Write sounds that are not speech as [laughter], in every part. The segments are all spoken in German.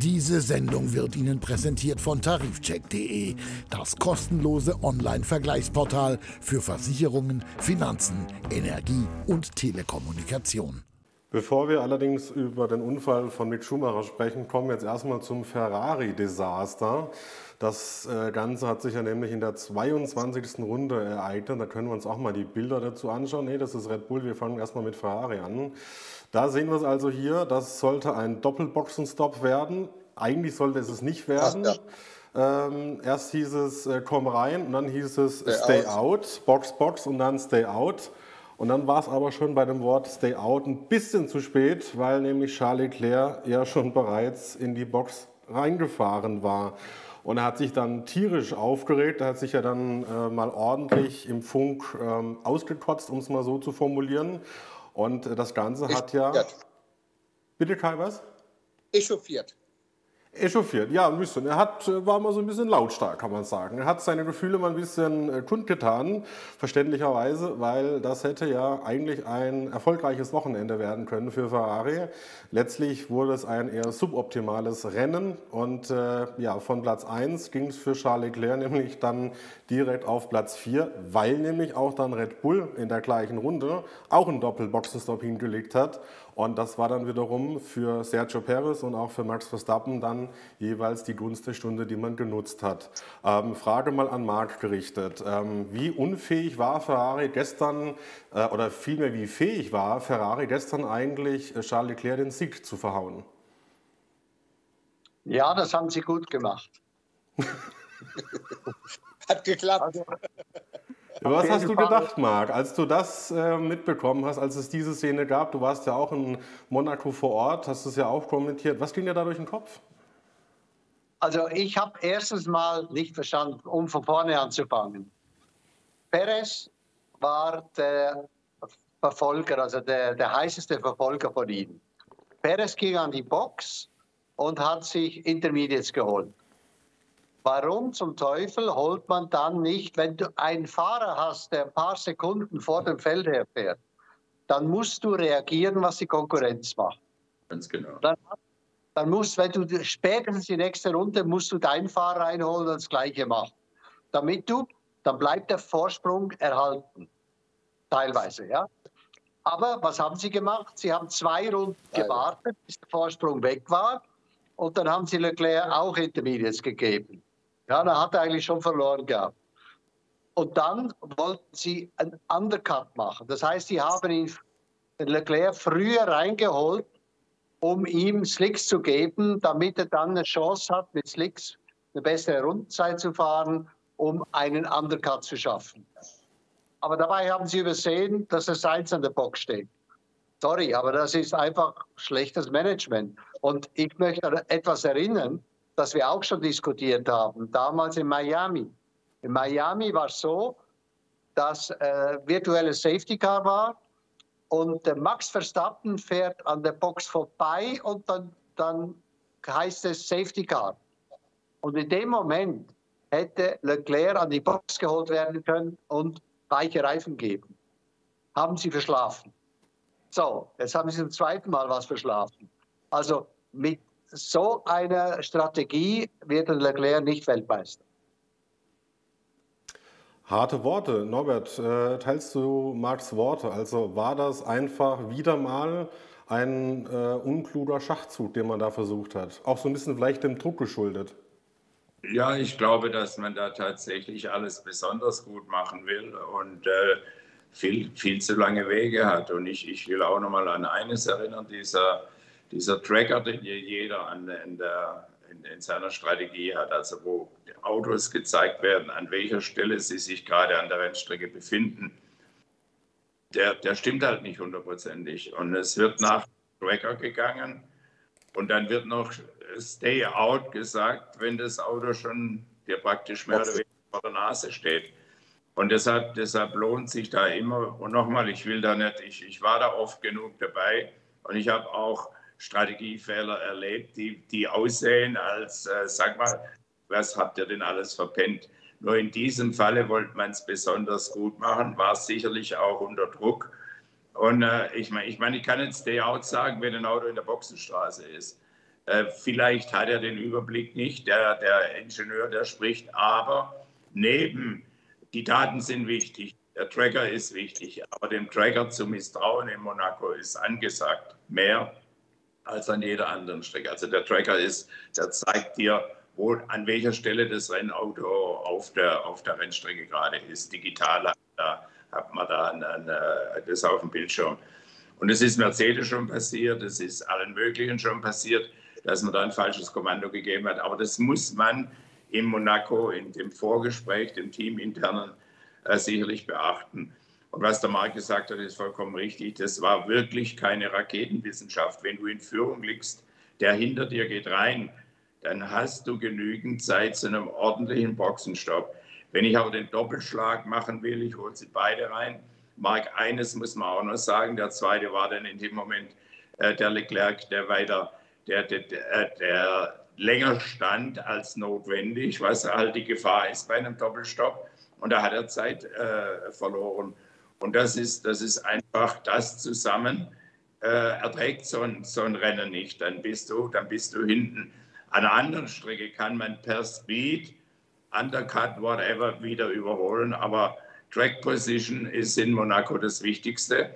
Diese Sendung wird Ihnen präsentiert von tarifcheck.de, das kostenlose Online-Vergleichsportal für Versicherungen, Finanzen, Energie und Telekommunikation. Bevor wir allerdings über den Unfall von Mick Schumacher sprechen, kommen wir jetzt erstmal zum Ferrari-Desaster. Das äh, Ganze hat sich ja nämlich in der 22. Runde ereignet. Da können wir uns auch mal die Bilder dazu anschauen. Nee, das ist Red Bull. Wir fangen erstmal mit Ferrari an. Da sehen wir es also hier. Das sollte ein Doppelboxenstopp werden. Eigentlich sollte es es nicht werden. Ach, ja. ähm, erst hieß es äh, komm rein und dann hieß es stay, stay out. out, Box, Box und dann stay out. Und dann war es aber schon bei dem Wort Stay Out ein bisschen zu spät, weil nämlich Charles Leclerc ja schon bereits in die Box reingefahren war. Und er hat sich dann tierisch aufgeregt. Er hat sich ja dann äh, mal ordentlich im Funk ähm, ausgekotzt, um es mal so zu formulieren. Und das Ganze hat ja. Bitte, Kai, was? Echauffiert. Echauffiert, ja, ein bisschen. Er hat, äh, war mal so ein bisschen lautstark, kann man sagen. Er hat seine Gefühle mal ein bisschen äh, kundgetan, verständlicherweise, weil das hätte ja eigentlich ein erfolgreiches Wochenende werden können für Ferrari. Letztlich wurde es ein eher suboptimales Rennen und äh, ja, von Platz 1 ging es für Charles Leclerc nämlich dann direkt auf Platz 4, weil nämlich auch dann Red Bull in der gleichen Runde auch einen Doppelboxenstopp hingelegt hat und das war dann wiederum für Sergio Perez und auch für Max Verstappen dann jeweils die Gunst der Stunde, die man genutzt hat. Ähm, Frage mal an Marc gerichtet. Ähm, wie unfähig war Ferrari gestern, äh, oder vielmehr wie fähig war Ferrari gestern eigentlich, äh, Charles Leclerc den Sieg zu verhauen? Ja, das haben sie gut gemacht. [laughs] Hat geklappt. Also, was hast du gedacht, Marc, als du das äh, mitbekommen hast, als es diese Szene gab? Du warst ja auch in Monaco vor Ort, hast es ja auch kommentiert. Was ging dir da durch den Kopf? Also ich habe erstens mal nicht verstanden, um von vorne anzufangen. Perez war der Verfolger, also der, der heißeste Verfolger von ihm. Perez ging an die Box und hat sich Intermediates geholt. Warum zum Teufel holt man dann nicht, wenn du einen Fahrer hast, der ein paar Sekunden vor dem Feld herfährt, dann musst du reagieren, was die Konkurrenz macht. Ganz genau. Dann, dann musst, wenn du spätestens die nächste Runde musst du deinen Fahrer reinholen und das Gleiche machen. Damit du, dann bleibt der Vorsprung erhalten. Teilweise, ja. Aber was haben sie gemacht? Sie haben zwei Runden gewartet, bis der Vorsprung weg war. Und dann haben sie Leclerc auch Intermediates gegeben. Ja, da hat er eigentlich schon verloren gehabt. Und dann wollten sie einen Undercut machen. Das heißt, sie haben ihn, Leclerc früher reingeholt, um ihm Slicks zu geben, damit er dann eine Chance hat, mit Slicks eine bessere Rundenzeit zu fahren, um einen Undercut zu schaffen. Aber dabei haben sie übersehen, dass der Seins an der Box steht. Sorry, aber das ist einfach schlechtes Management. Und ich möchte an etwas erinnern, das wir auch schon diskutiert haben, damals in Miami. In Miami war es so, dass äh, virtuelles Safety Car war und der Max Verstappen fährt an der Box vorbei und dann, dann heißt es Safety Car. Und in dem Moment hätte Leclerc an die Box geholt werden können und weiche Reifen geben. Haben sie verschlafen. So, jetzt haben sie zum zweiten Mal was verschlafen. Also mit so eine Strategie wird Leclerc nicht Weltmeister. Harte Worte. Norbert, äh, teilst du Marks Worte? Also war das einfach wieder mal ein äh, unkluger Schachzug, den man da versucht hat? Auch so ein bisschen vielleicht dem Druck geschuldet. Ja, ich glaube, dass man da tatsächlich alles besonders gut machen will und äh, viel, viel zu lange Wege hat. Und ich, ich will auch noch mal an eines erinnern, dieser dieser Tracker, den jeder an, in, der, in, in, seiner Strategie hat, also wo Autos gezeigt werden, an welcher Stelle sie sich gerade an der Rennstrecke befinden, der, der stimmt halt nicht hundertprozentig. Und es wird nach Tracker gegangen und dann wird noch Stay Out gesagt, wenn das Auto schon dir praktisch mehr oder weniger vor der Nase steht. Und deshalb, deshalb lohnt sich da immer, und nochmal, ich will da nicht, ich, ich war da oft genug dabei und ich habe auch Strategiefehler erlebt, die, die aussehen als, äh, sag mal, was habt ihr denn alles verpennt? Nur in diesem Falle wollte man es besonders gut machen, war sicherlich auch unter Druck. Und äh, ich meine, ich, mein, ich kann jetzt Stay Out sagen, wenn ein Auto in der Boxenstraße ist. Äh, vielleicht hat er den Überblick nicht, der, der Ingenieur, der spricht, aber neben, die Daten sind wichtig, der Tracker ist wichtig, aber dem Tracker zu misstrauen in Monaco ist angesagt, mehr als an jeder anderen Strecke. Also der Tracker ist, der zeigt dir, wo, an welcher Stelle das Rennauto auf der, auf der Rennstrecke gerade ist. Digital da hat man da ein, ein, das auf dem Bildschirm. Und es ist Mercedes schon passiert, es ist allen möglichen schon passiert dass man da ein falsches Kommando gegeben hat. Aber das muss man in Monaco, in dem Vorgespräch, dem Teaminternen, äh, sicherlich beachten. Und was der Marc gesagt hat, ist vollkommen richtig. Das war wirklich keine Raketenwissenschaft. Wenn du in Führung liegst, der hinter dir geht rein, dann hast du genügend Zeit zu einem ordentlichen Boxenstopp. Wenn ich aber den Doppelschlag machen will, ich hole sie beide rein. Marc, eines muss man auch noch sagen. Der zweite war dann in dem Moment äh, der Leclerc, der weiter der, der, der länger stand als notwendig, was halt die Gefahr ist bei einem Doppelstopp. Und da hat er Zeit äh, verloren. Und das ist, das ist einfach das zusammen, äh, erträgt so ein, so ein Rennen nicht. Dann bist, du, dann bist du hinten. An einer anderen Strecke kann man per Speed, Undercut, whatever, wieder überholen. Aber Track Position ist in Monaco das Wichtigste.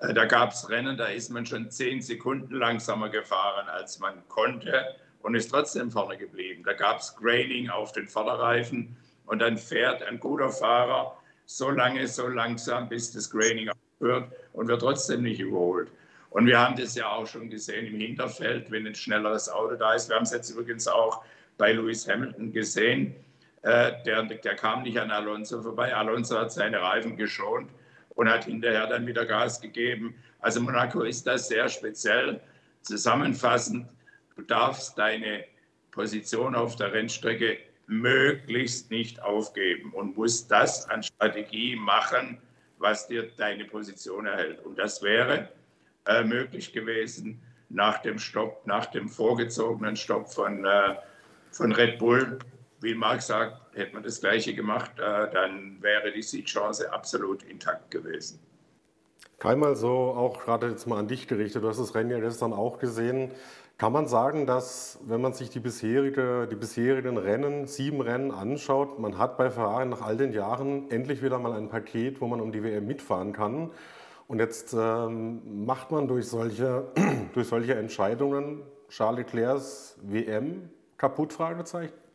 Äh, da gab es Rennen, da ist man schon zehn Sekunden langsamer gefahren, als man konnte und ist trotzdem vorne geblieben. Da gab es Graining auf den Vorderreifen und dann fährt ein guter Fahrer so lange, so langsam, bis das Graining aufhört und wird trotzdem nicht überholt. Und wir haben das ja auch schon gesehen im Hinterfeld, wenn ein schnelleres Auto da ist. Wir haben es jetzt übrigens auch bei Lewis Hamilton gesehen. Äh, der, der kam nicht an Alonso vorbei. Alonso hat seine Reifen geschont und hat hinterher dann wieder Gas gegeben. Also Monaco ist das sehr speziell. Zusammenfassend, du darfst deine Position auf der Rennstrecke möglichst nicht aufgeben und musst das an Strategie machen, was dir deine Position erhält. Und das wäre äh, möglich gewesen nach dem Stopp, nach dem vorgezogenen Stopp von, äh, von Red Bull wie Marc sagt, hätte man das Gleiche gemacht, äh, dann wäre die Siegchance absolut intakt gewesen. Keinmal so auch gerade jetzt mal an dich gerichtet, du hast das Rennen ja gestern auch gesehen. Kann man sagen, dass, wenn man sich die, bisherige, die bisherigen Rennen, sieben Rennen anschaut, man hat bei Ferrari nach all den Jahren endlich wieder mal ein Paket, wo man um die WM mitfahren kann. Und jetzt ähm, macht man durch solche, [clears throat] durch solche Entscheidungen Charles Leclercs WM kaputt? Fragezeichen?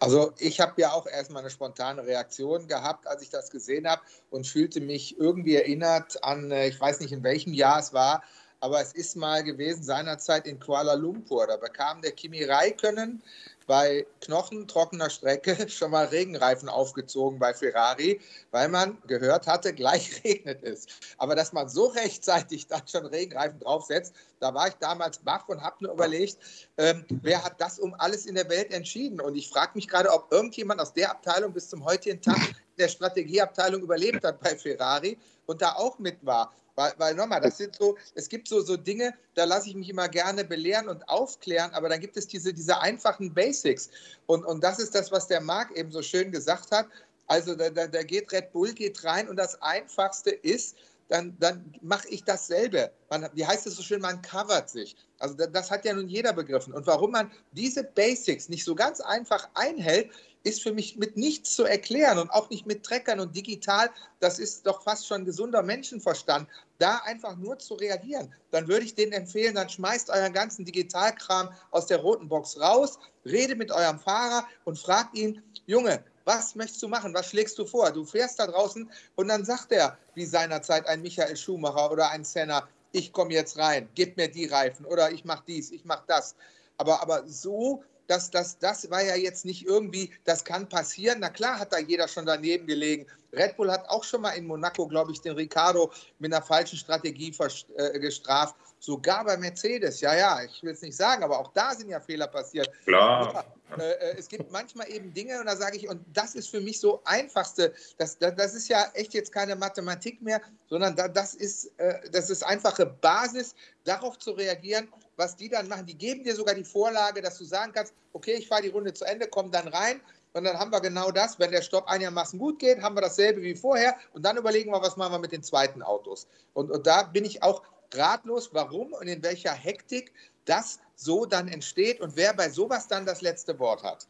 Also ich habe ja auch erstmal eine spontane Reaktion gehabt, als ich das gesehen habe und fühlte mich irgendwie erinnert an, äh, ich weiß nicht in welchem Jahr es war, aber es ist mal gewesen seinerzeit in Kuala Lumpur. Da bekam der Kimi Räikkönen bei knochentrockener Strecke [laughs] schon mal Regenreifen aufgezogen bei Ferrari, weil man gehört hatte, gleich [laughs] regnet es. Aber dass man so rechtzeitig dann schon Regenreifen draufsetzt, da war ich damals baff und habe nur überlegt, ähm, wer hat das um alles in der Welt entschieden? Und ich frage mich gerade, ob irgendjemand aus der Abteilung bis zum heutigen Tag der Strategieabteilung überlebt hat bei Ferrari und da auch mit war. Weil, weil nochmal, das sind so, es gibt so, so Dinge, da lasse ich mich immer gerne belehren und aufklären, aber dann gibt es diese, diese einfachen Basics. Und, und das ist das, was der Marc eben so schön gesagt hat. Also da, da, da geht Red Bull geht rein und das Einfachste ist, dann, dann mache ich dasselbe. Man, wie heißt es so schön, man covert sich. Also das, das hat ja nun jeder begriffen. Und warum man diese Basics nicht so ganz einfach einhält, ist für mich mit nichts zu erklären und auch nicht mit Treckern und digital. Das ist doch fast schon gesunder Menschenverstand, da einfach nur zu reagieren. Dann würde ich denen empfehlen, dann schmeißt euren ganzen Digitalkram aus der roten Box raus, redet mit eurem Fahrer und fragt ihn, Junge, was möchtest du machen? Was schlägst du vor? Du fährst da draußen und dann sagt er, wie seinerzeit ein Michael Schumacher oder ein Senna, ich komme jetzt rein, gib mir die Reifen oder ich mache dies, ich mache das. Aber, aber so das, das, das war ja jetzt nicht irgendwie, das kann passieren. Na klar hat da jeder schon daneben gelegen. Red Bull hat auch schon mal in Monaco, glaube ich, den Ricardo mit einer falschen Strategie äh, gestraft. Sogar bei Mercedes, ja, ja, ich will es nicht sagen, aber auch da sind ja Fehler passiert. Klar. Ja, äh, äh, es gibt manchmal eben Dinge und da sage ich, und das ist für mich so einfachste, das, das, das ist ja echt jetzt keine Mathematik mehr, sondern da, das, ist, äh, das ist einfache Basis, darauf zu reagieren was die dann machen. Die geben dir sogar die Vorlage, dass du sagen kannst, okay, ich fahre die Runde zu Ende, komm dann rein. Und dann haben wir genau das, wenn der Stopp einigermaßen gut geht, haben wir dasselbe wie vorher und dann überlegen wir, was machen wir mit den zweiten Autos. Und, und da bin ich auch ratlos, warum und in welcher Hektik das so dann entsteht und wer bei sowas dann das letzte Wort hat.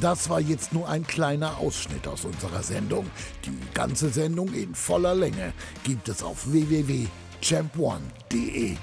Das war jetzt nur ein kleiner Ausschnitt aus unserer Sendung. Die ganze Sendung in voller Länge gibt es auf www.champone.de.